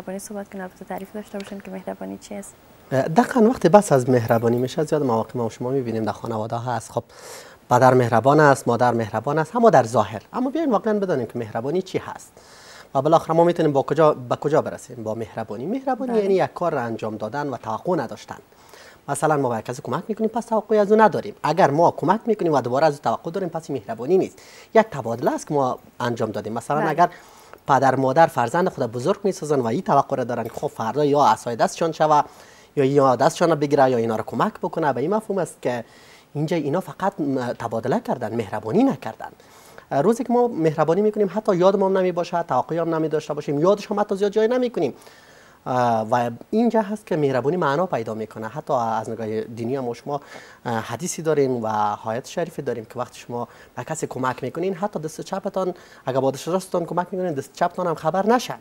مهربانی صحبت کنید. البته تعریف داشته باشین که مهربانی چی است. دقیقا وقتی بس از مهربانی میشه. زیاد مواقع ما شما می‌بینیم در خانواده ها هست. خب پدر مهربان است مادر مهربان است اما در ظاهر. اما بیاین واقعا بدانیم که مهربانی چی هست. و بالاخره ما می‌تونیم با کجا به کجا برسیم؟ با مهربانی. مهربانی بله. یعنی یک کار را انجام دادن و توقع نداشتن. مثلا ما به کسی کمک می‌کنیم پس توقعی از او نداریم. اگر ما کمک می‌کنیم و دوباره از توقع داریم پس مهربانی نیست. یک تبادله است که ما انجام دادیم. مثلا بله. اگر پدر مادر فرزند خود بزرگ می‌سازن و این توقع را دارن که خب فردا یا عصای دستشان شوه یا یا دستشان بگیره یا اینا را کمک بکنه. به این مفهوم است که اینجا اینا فقط تبادله کردن مهربانی نکردن. روزی که ما مهربانی می‌کنیم حتی یادمون نمی باشه توقعی هم نمی داشته باشیم یادش هم حتی زیاد جای نمی کنیم و اینجا هست که مهربانی معنا پیدا می‌کنه. حتی از نگاه دینی هم شما حدیثی داریم و حیات شریفی داریم که وقتی شما به کسی کمک می‌کنین حتی دست چپتان اگر با دست راستتان کمک می‌کنین دست چپتان هم خبر نشه.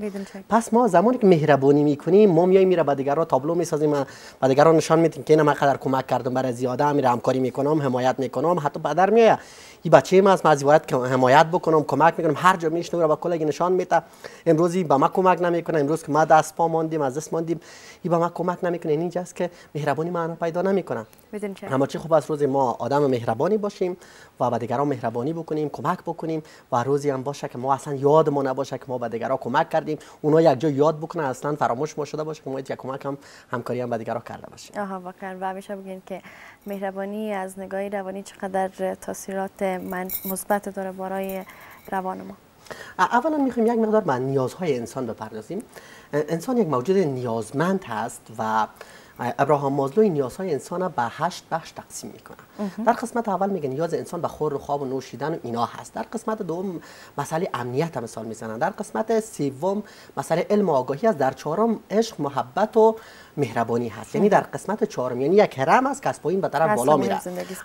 پس ما زمانی که مهربانی می‌کنیم ما میایم میره به دیگران تابلو می‌سازیم به دیگران نشان میدیم که اینا من قدر کمک کردم برای زیاده میره همکاری می‌کنم حمایت می‌کنم حتی بدر میایه این بچه ما از از باید حمایت بکنم کمک می‌کنم هر جا میشنه رو با نشان میده. امروزی به ما کمک نمی‌کنه امروز که ما دست پا ماندیم از دست ماندیم. این به ما کمک نمی‌کنه. اینجاست که مهربانی معنا پیدا نمی‌کنه اما چه؟ خوب از روزی ما آدم مهربانی باشیم و به دیگران مهربانی بکنیم کمک بکنیم و روزی هم باشه که ما اصلا یادمون نباشه که ما به دیگران کمک کردیم. اونا یک جا یاد بکنه اصلا فراموش ما شده باشه که ما یک کمک هم همکاری هم به دیگران کرده باشیم. آها واقعا. و همیشه بگین که مهربانی از نگاه روانی چقدر تاثیرات من مثبت داره برای روان ما. اولا می‌خوایم یک مقدار به نیازهای انسان بپردازیم. انسان یک موجود نیازمند هست و ابراهام مازلو نیازهای انسان به هشت بخش تقسیم می‌کنه. در قسمت اول میگه نیاز انسان به خور و خواب و نوشیدن و اینا هست. در قسمت دوم مسئله امنیت مثال می‌زنن. در قسمت سوم مسئله علم و آگاهی است. در چهارم عشق محبت و مهربانی هست. یعنی در قسمت چهارم یعنی یک هرم است که از پایین به طرف بالا میره.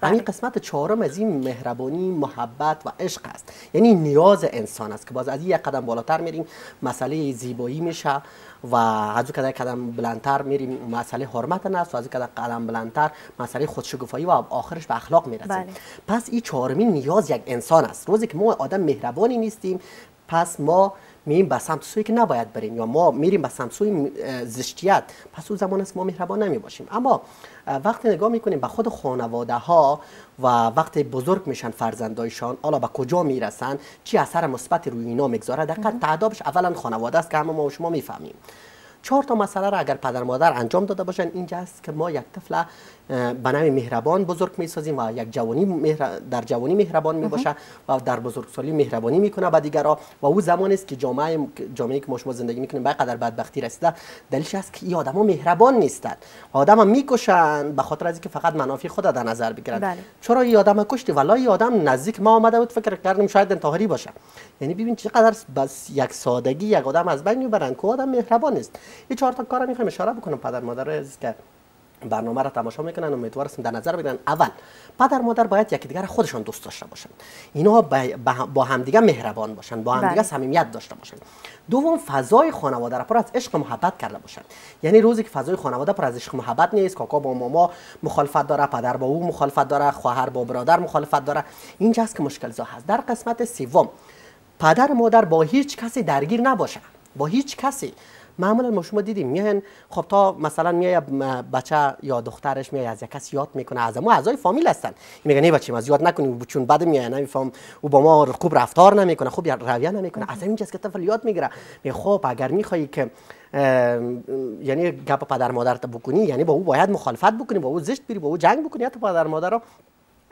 همین بله. قسمت چهارم از این مهربانی محبت و عشق است. یعنی نیاز انسان است که باز از یک قدم بالاتر میریم. مسئله زیبایی میشه. و از کدام قدم بلندتر میریم مسئله حرمت نفس و از کدام قدم بلندتر مسئله خودشگفایی و آخرش به اخلاق می‌رسیم بله. پس این چهارمین نیاز یک انسان است روزی که ما آدم مهربانی نیستیم پس ما میریم به سمت سوی که نباید بریم یا ما میریم به سمت سوی زشتیت پس اون زمان است ما مهربان نمی باشیم اما وقتی نگاه می‌کنیم به خود خانواده ها و وقتی بزرگ میشن فرزندایشان حالا به کجا می‌رسن؟ چی اثر مثبت روی اینا می‌گذاره؟ دقیقا تعدابش اولا خانواده است که همه ما و شما می‌فهمیم. چهار تا مسئله را اگر پدر مادر انجام داده باشن اینجا است که ما یک طفل به نام مهربان بزرگ می‌سازیم و یک جوانی مهر... در جوانی مهربان می باشه و در بزرگسالی مهربانی می‌کنه به دیگران و او زمان است که جامعه جامعه که ما شما زندگی می‌کنیم به قدر بدبختی رسیده. دلیلش است که این آدما مهربان نیستند. آدم می‌کشن به خاطر از که فقط منافع خود در نظر بگیرن بله. چرا این آدم کشتی؟ ولی این آدم نزدیک ما آمده بود فکر کردیم شاید انتحاری باشه. یعنی ببین چقدر بس یک سادگی یک آدم از بین می‌برن که آدم مهربان است این چهار تا کارا می‌خوایم اشاره بکنم پدر مادر که برنامه را تماشا می‌کنن امیدوار هستیم در نظر بگیرن. اول پدر مادر باید یکدیگر خودشان دوست داشته باشن. اینا با همدیگه مهربان باشن با همدیگه بله. صمیمیت داشته باشن. دوم فضای خانواده را پر از عشق و محبت کرده باشن. یعنی روزی که فضای خانواده پر از عشق و محبت نیست کاکا با ماما مخالفت داره پدر با او مخالفت داره خواهر با برادر مخالفت داره. اینجاست که مشکل زا هست در قسمت سوم پدر مادر با هیچ کسی درگیر نباشه. با هیچ کسی. معمولا ما شما دیدیم میان خب تا مثلا میای بچه یا دخترش میای از یک کس یاد می‌کنه از ما اعضای فامیل هستن. میگه نه بچه از یاد نکنیم چون بعد میای نمیفهم او با ما خوب رفتار نمی‌کنه خوب رویه نمی‌کنه از اینجاست که طفل یاد می‌گیره. میگه خب اگر می‌خوای که یعنی گپ پدر مادرت بکنی یعنی با او باید مخالفت بکنی با او زشت بری با او جنگ بکنی حتی پدر مادر رو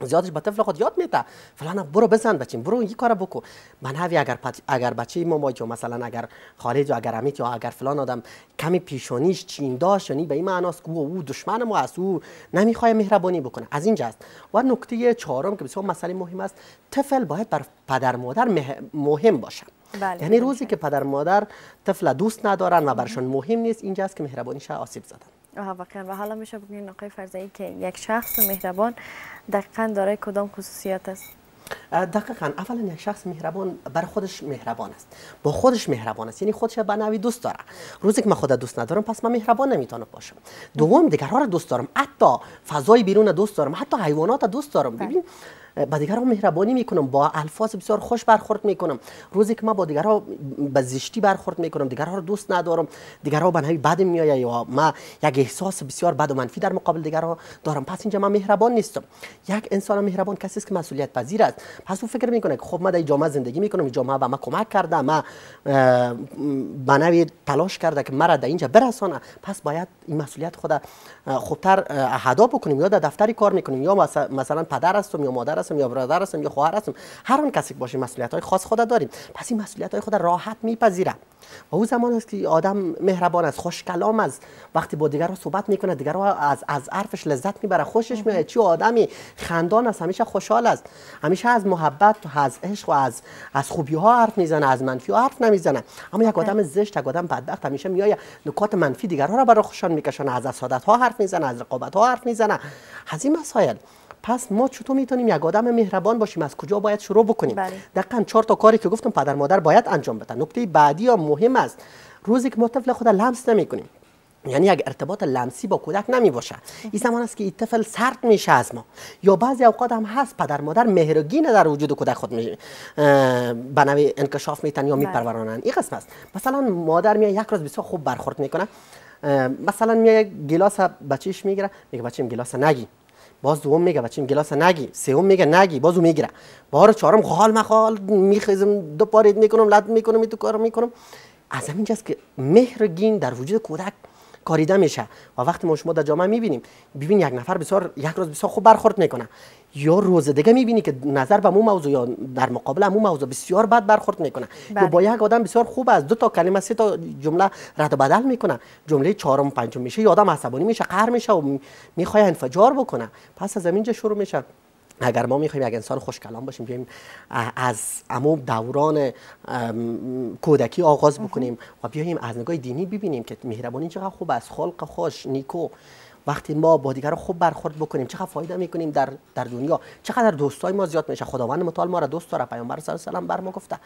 زیادش به طفل خود یاد میده. فلان برو بزن بچین برو این کار بکو من هوی اگر اگر بچه ما جو مثلا اگر خارج یا اگر امیت یا اگر فلان آدم کمی پیشونیش چین داشت یعنی به این معناست که او دشمن ما است او نمی‌خواد مهربانی بکنه. از اینجاست و نکته چهارم که بسیار مسئله مهم است طفل باید بر پدر مادر مهم باشه. بله. یعنی روزی که پدر مادر طفل دوست ندارن و برشان مهم نیست اینجاست که مهربانیش آسیب زدن. واقعا. و حالا میشه بگین آقای فرزایی که یک شخص مهربان دقیقا دارای کدام خصوصیات است؟ دقیقا اولا یک شخص مهربان بر خودش مهربان است. با خودش مهربان است. یعنی خودش به نوی دوست داره. روزی که من خود دوست ندارم پس من مهربان نمی‌تونم باشم. دوم دیگرها رو دوست دارم. حتی فضای بیرون دوست دارم. حتی حیوانات دوست دارم. ببین با دیگران مهربانی می‌کنم. با الفاظ بسیار خوش برخورد می‌کنم. روزی که ما با دیگران به زشتی برخورد می‌کنم دیگران رو دوست ندارم. دیگران به نحوی بد میآید یا ما یک احساس بسیار بد و منفی در مقابل دیگران دارم. پس اینجا من مهربان نیستم. یک انسان مهربان کسی است که مسئولیت پذیر است. پس او فکر می‌کنه خب ما در جامعه زندگی می‌کنم جامعه به ما کمک کرده ما به تلاش کرده که مرا در اینجا برسانه. پس باید این مسئولیت خود خوبتر ادا بکنیم. یا در دفتری کار می‌کنیم یا مثلا پدر هستم یا مادر هستم یا برادر هستم یا خواهر هستم. هر آن کسی باشه مسئولیت های خاص خود داریم. پس این مسئولیت های خود راحت میپذیره. و او زمان است که آدم مهربان است خوش کلام است. وقتی با دیگر صحبت می‌کنه دیگر از از حرفش لذت می‌بره خوشش میاد چی آدمی خندان است همیشه خوشحال است. همیشه از محبت از عشق و از از خوبی ها حرف می‌زنه از منفی ها حرف نمی‌زنه. اما یک آدم زشت یک آدم بدبخت همیشه میاد نکات منفی دیگرها را برای خوشان میکشونه از حسادت ها حرف می‌زنه از رقابت ها حرف می‌زنه. از این مسائل پس ما چطور می‌تونیم یک آدم مهربان باشیم؟ از کجا باید شروع بکنیم؟ بله. دقیقا چهار تا کاری که گفتم پدر مادر باید انجام بدن. نکته بعدی یا مهم است. روزی که ما طفل خود لمس نمی کنیم یعنی یک ارتباط لمسی با کودک نمی باشه این زمان است که این طفل سرد میشه از ما. یا بعضی اوقات هم هست پدر مادر مهرگین در وجود کودک خود می به نوی انکشاف میتن یا بله. میپرورانن. این قسم است. مثلا مادر میاد یک روز بسیار خوب برخورد می‌کنه. مثلا میاد گلاس بچهش می‌گیره. میگه بچه‌م گلاس نگی. باز دوم میگه بچه‌م گلاس نگی. سوم میگه نگی. بازو می‌گیره. بار چهارم خال مخال میخیزم. دو پارید می‌کنم لد می‌کنم تو کارو می‌کنم. از همینجاست که مهرگین در وجود کودک کاریده میشه و وقتی ما شما در جامعه می‌بینیم ببین یک نفر بسیار یک روز بسیار خوب برخورد می‌کنه. یا روز دیگه می‌بینی که نظر به مو موضوع یا در مقابل مو موضوع بسیار بد برخورد می‌کنه. یا بله. با یک آدم بسیار خوب از دو تا کلمه سه تا جمله رد و بدل می‌کنه. جمله چهارم پنجم میشه یا آدم عصبانی میشه قهر میشه و می‌خواد انفجار بکنه. پس از همینجا شروع میشه. اگر ما می‌خوایم یک انسان خوش کلام باشیم بیایم از امو دوران کودکی آغاز بکنیم و بیایم از نگاه دینی ببینیم که مهربانی چقدر خوب است خلق خوش نیکو. وقتی ما با دیگر خوب برخورد بکنیم چقدر فایده می‌کنیم در در دنیا. چقدر دوستای ما زیاد میشه. خداوند متعال ما را دوست داره. پیامبر صلی الله علیه و آله بر ما گفته.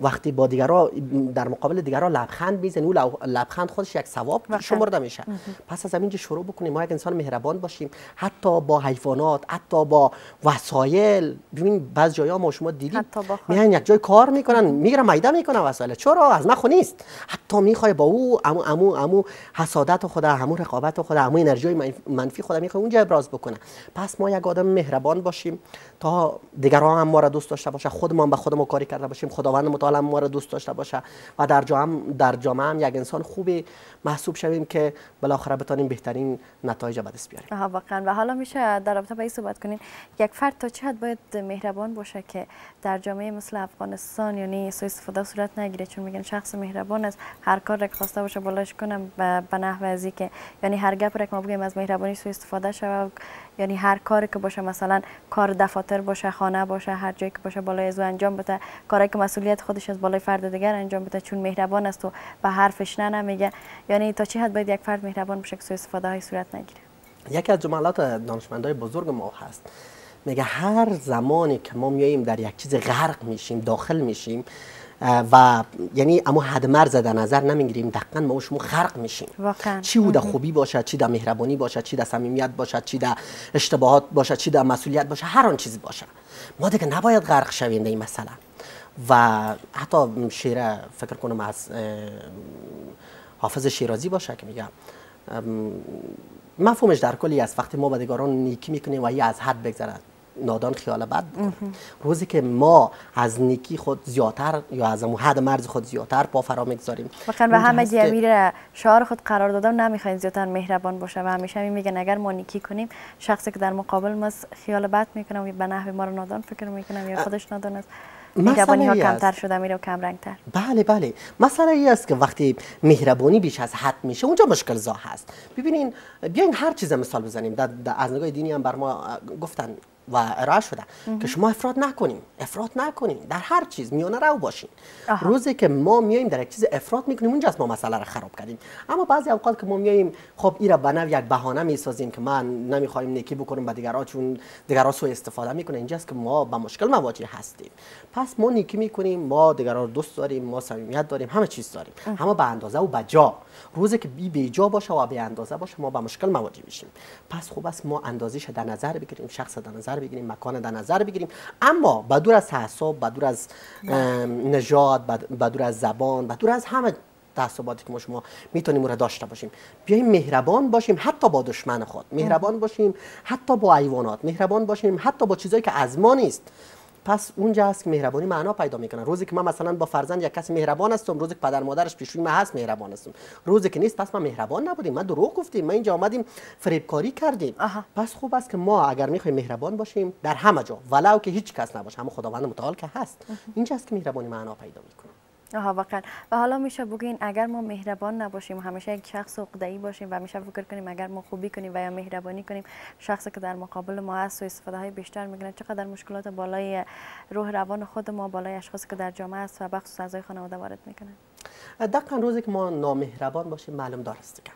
وقتی با دیگرا در مقابل دیگرا لبخند می‌زنی اون لبخند خودش یک ثواب شمرده میشه. پس از همینجا شروع بکنیم ما یک انسان مهربان باشیم. حتی با حیوانات حتی با وسایل. ببین بعض جایا ما شما دیدیم میان یک جای کار می‌کنن می‌گیرن میده می‌کنن وسایل. چرا؟ از من خو نیست. حتی می‌خوای با او امو امو امو حسادت خود امو رقابت خود امو انرژی منفی خود می‌خوای اونجا ابراز بکنه. پس ما یک آدم مهربان باشیم تا دیگران هم ما را دوست داشته باشه خودمان به خودمون کاری کرده باشیم خداوند متعال ما را دوست داشته باشه. و در جامعه در جامعه هم یک انسان خوبی محسوب شویم که بالاخره بتانیم بهترین نتایج به دست بیاریم. واقعا. و حالا میشه در رابطه با این صحبت کنیم. یک فرد تا چه حد باید مهربان باشه که در جامعه مثل افغانستان یعنی سوء استفاده صورت نگیره؟ چون میگن شخص مهربان است هر کار را خواسته باشه بالاش کنم به نحو از که یعنی هر گپ را که ما بگیم از مهربانی سوء استفاده شود. یعنی هر کاری که باشه مثلا کار دفاتر باشه خانه باشه هر جایی که باشه بالای از انجام بده. کاری که مسئولیت خودش از بالای فرد دیگر انجام بده چون مهربان است و به حرفش نه نمیگه. یعنی تا چی حد باید یک فرد مهربان باشه که سوء استفاده های صورت نگیره؟ یکی از جملات دانشمندای بزرگ ما هست. میگه هر زمانی که ما میاییم در یک چیز غرق میشیم داخل میشیم و یعنی اما حد مرز در نظر نمی‌گیریم. دقیقا ما شما خرق میشیم. واقعا. چی او خوبی باشد؟ چی در مهربانی باشد؟ چی در صمیمیت باشد؟ چی در اشتباهات باشد؟ چی در مسئولیت باشد؟ هر آن چیزی باشد. ما دیگه نباید غرق شویم در این مسئله. و حتی شعر فکر کنم از حافظ شیرازی باشه که میگم مفهومش در کلی است. وقتی ما به دیگران نیکی می‌کنیم و یه از حد بگذرد. نادان خیال بد روزی که ما از نیکی خود زیادتر یا از حد مرز خود زیادتر پا فرا می‌گذاریم. واقعا و همه امیر شعار خود قرار دادم نمی‌خواین زیادتر مهربان باشه و همیشه می میگن اگر ما نیکی کنیم شخصی که در مقابل ما خیال بد می‌کنه و به نحو ما رو نادان فکر می‌کنه یا خودش نادان است. مهربانی ها کمتر شده میره و کم رنگتر بله بله. مسئله ای است که وقتی مهربانی بیش از حد میشه اونجا مشکل زا هست. ببینین بیاین هر چیز مثال بزنیم. در, از نگاه دینی هم بر ما گفتن و ارائه شده. که شما افراد نکنیم افراد نکنیم در هر چیز میانه رو باشین. روزی که ما میایم در یک چیز افراد می‌کنیم اونجا ما مسئله رو خراب کردیم. اما بعضی اوقات که ما میایم خب ایرا به نوع یک بهانه می‌سازیم که من نمی‌خوایم نیکی بکنیم با دیگران چون دیگران سو استفاده می‌کنه. اینجاست که ما با مشکل مواجه هستیم. پس ما نیکی می‌کنیم ما دیگران رو دوست داریم ما صمیمیت داریم همه چیز داریم. اما به اندازه و بجا روزی که بی بیجا باشه و به اندازه باشه ما به مشکل مواجه میشیم. پس خوب است ما اندازش در نظر بگیریم شخص در نظر بگیریم مکان در نظر بگیریم. اما بدور از تعصب بدور از نژاد بدور از زبان بدور از همه تعصباتی که ما شما می‌تونیم اون را داشته باشیم. بیایم مهربان باشیم حتی با دشمن خود. مهربان باشیم حتی با حیوانات. مهربان باشیم حتی با چیزایی که از ما نیست. پس اونجا است که مهربانی معنا پیدا می‌کنه روزی که من مثلا با فرزند یک کسی مهربان هستم روزی که پدر مادرش پیشوی من هست مهربان هستم. روزی که نیست پس ما مهربان نبودیم. ما دروغ گفتیم. ما اینجا آمدیم فریبکاری کردیم. پس خوب است که ما اگر می‌خوایم مهربان باشیم در همه جا ولو که هیچ کس نباشه همه خداوند متعال که هست. اینجاست که مهربانی معنا پیدا می‌کنه. آها واقعا. و حالا میشه بگین اگر ما مهربان نباشیم همیشه یک شخص عقده‌ای باشیم و میشه فکر کنیم اگر ما خوبی کنیم و یا مهربانی کنیم شخصی که در مقابل ما هست و استفاده های بیشتر می‌کنه چقدر مشکلات بالای روح روان خود ما بالای اشخاصی که در جامعه است و بخصوص اعضای خانواده وارد می‌کنه دقیقا روزی که ما نامهربان باشیم معلوم دارست که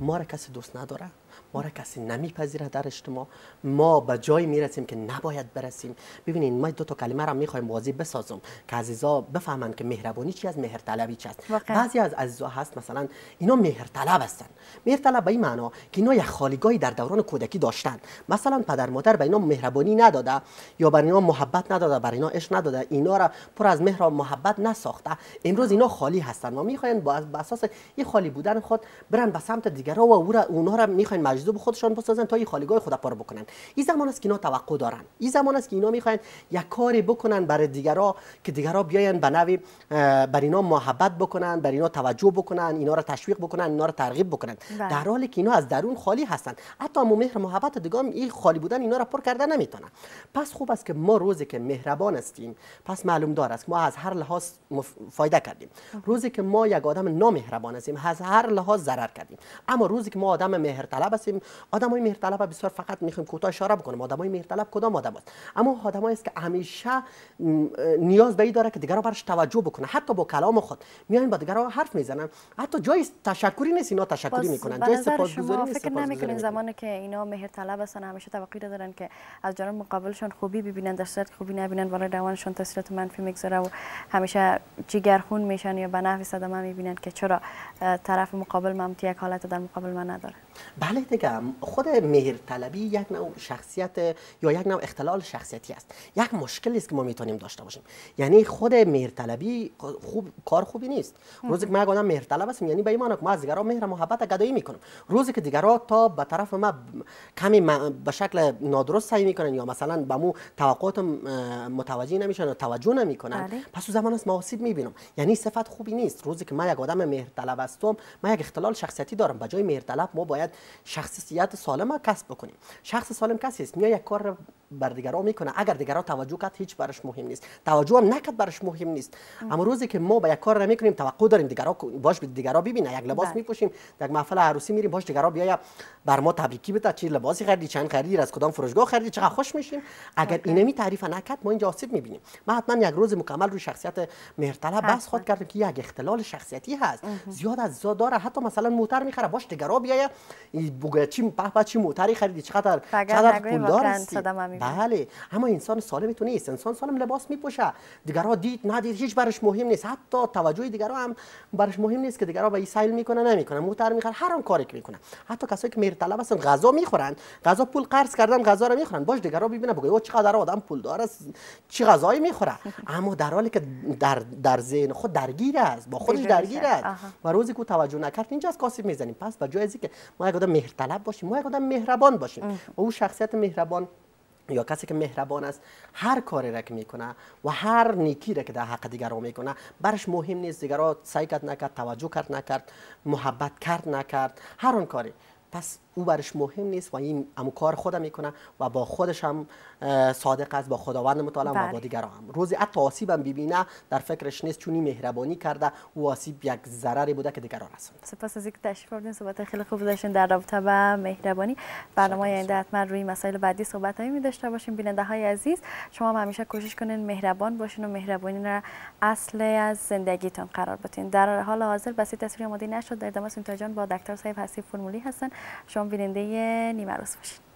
ما را کسی دوست نداره. ما را کسی نمیپذیره در اجتماع. ما به جایی می‌رسیم که نباید برسیم. ببینید ما دو تا کلمه را می‌خوایم واضح بسازم که عزیزا بفهمند که مهربانی چی از مهرطلبی چی است. بعضی از عزیزا هست مثلا اینا مهرطلب هستن. مهرطلب به این معنا که اینا یک خالیگاهی در دوران کودکی داشتن. مثلا پدر مادر به اینا مهربانی نداده یا بر اینا محبت نداده بر اینا عشق نداده. اینا را پر از مهر و محبت نساخته. امروز اینا خالی هستن. و می‌خواین با اساس این خالی بودن خود برن به سمت دیگرها و اونها را می‌خواین مجذوب خودشان بسازن تا این خالیگاه خود پر بکنن. این زمان است که اینا توقع دارن. این زمان است که اینا می‌خواین یک کاری بکنن برای دیگرا که دیگرا بیاین به نوی بر اینا محبت بکنن بر اینا توجه بکنن اینا را تشویق بکنن اینا را ترغیب بکنن. بله. در حالی که اینا از درون خالی هستن. حتی مو مهر محبت دیگه این خالی بودن اینا را پر کرده نمی‌تونن. پس خوب است که ما روزی که مهربان هستیم پس معلوم دار است ما از هر لحاظ فایده کردیم. روزی که ما یک آدم نامهربان هستیم از هر لحاظ ضرر کردیم. اما روزی که ما آدم مهرطلب هستیم آدمای مهرطلب بسیار فقط می‌خوایم کوتاه اشاره بکنیم آدمای مهرطلب کدام آدم است؟ اما آدمایی است که همیشه نیاز به این داره که دیگران برش توجه بکنه حتی با کلام خود. میاین با دیگران حرف می‌زنن. حتی جای تشکری نیست اینا تشکری می‌کنن. جای سپاسگزاری نیست فکر نمی‌کنین زمانی که اینا مهرطلب هستن همیشه توقع دارن که از جانب مقابلشون خوبی ببینن در صورت خوبی نبینن بالای روانشون تاثیرات منفی می‌گذاره و همیشه جگرخون میشن یا به نحوی صدمه می‌بینن که چرا طرف مقابل ممتی یک حالت در مقابل من نداره. بله دیگه خود مهر طلبی یک نوع شخصیت یا یک نوع اختلال شخصیتی است. یک مشکلی است که ما می‌تونیم داشته باشیم. یعنی خود مهر طلبی خوب کار خوبی نیست. روزی که من آدم مهر طلب هستم یعنی به این که ما از دیگران مهر محبت گدایی می‌کنم. روزی که دیگران تا به طرف ما کمی به شکل نادرست سعی می‌کنن یا مثلا به مو توقعات متوجه نمیشن و توجه نمی‌کنن بله. پس زمان است ما آسیب می‌بینم. یعنی صفت خوبی نیست. روزی که من یک آدم مهر طلب هستم من یک اختلال شخصیتی دارم. به جای مهر طلب ما باید شخصیت سالم کسب بکنیم. شخص سالم کسی است میاد یک کار بر دیگران می‌کنه. اگر دیگران توجه کرد هیچ برش مهم نیست. توجه هم نکرد برش مهم نیست. اما روزی که ما به یک کار نمی‌کنیم توقع داریم دیگران باش دیگران ببینه. یک لباس بله. میپوشیم یک محفل عروسی میریم باش دیگران بیایا بر ما تبریکی بده. چه لباسی خریدی چند خریدی از کدام فروشگاه خریدی چقدر خوش میشیم. اگر اینمی تعریف نکرد ما اینجا آسیب می‌بینیم. ما حتما یک روز مکمل روی شخصیت مهرطلب بحث خود کردیم که یک اختلال شخصیتی هست. زیاد از زیاد داره. حتی مثلا موتر می‌خره. باش دیگران بیایا بگه چی به چی موتری خریدی؟ چقدر چقدر پولدار هستی؟ بله اما انسان سالم تو نیست. انسان سالم لباس میپوشه. دیگرها دید ندید هیچ برش مهم نیست. حتی توجه دیگرها هم برش مهم نیست که دیگرها به این سیل می‌کنه نمی‌کنه موتر می‌خره هر آن کاری که می‌کنه حتی کسایی که طلب هستن غذا می‌خورن. غذا پول قرض کردن غذا رو می‌خورن. باش دیگرها ببینه بگه او چقدر آدم پول داره است. چی غذایی می‌خوره؟ اما در حالی که در در ذهن خود درگیر است با خودش درگیر است. و روزی که توجه نکرد اینجا از کاسب می‌زنیم. پس به جای که ما یک آدم طلب باشیم ما یک آدم مهربان باشیم. و او شخصیت مهربان یا کسی که مهربان است هر کاری را که می‌کنه و هر نیکی را که در حق دیگران می‌کنه برش مهم نیست دیگران سعی کرد نکرد توجه کرد نکرد محبت کرد نکرد هر آن کاری. پس او برش مهم نیست و این امو کار خودم می‌کنه و با خودش هم صادق است با خداوند متعال و با بله. دیگران هم. روزی حتی آسیب هم ببینه در فکرش نیست چونی مهربانی کرده او آسیب یک ضرری بوده که دیگران رسوند. سپاس از اینکه تشریف آوردین. صحبت خیلی خوب داشتین در رابطه با مهربانی. برنامه آینده حتما روی مسائل بعدی صحبت هایی می داشته باشیم بیننده های عزیز شما هم همیشه کوشش کنین مهربان باشین و مهربانی را اصل از زندگیتون قرار بدین. در حال حاضر بسی تصویر آماده نشد. در ادامه جان با دکتر صاحب حسیب فرمولی هستن. شما بیننده نیمه روز باشین.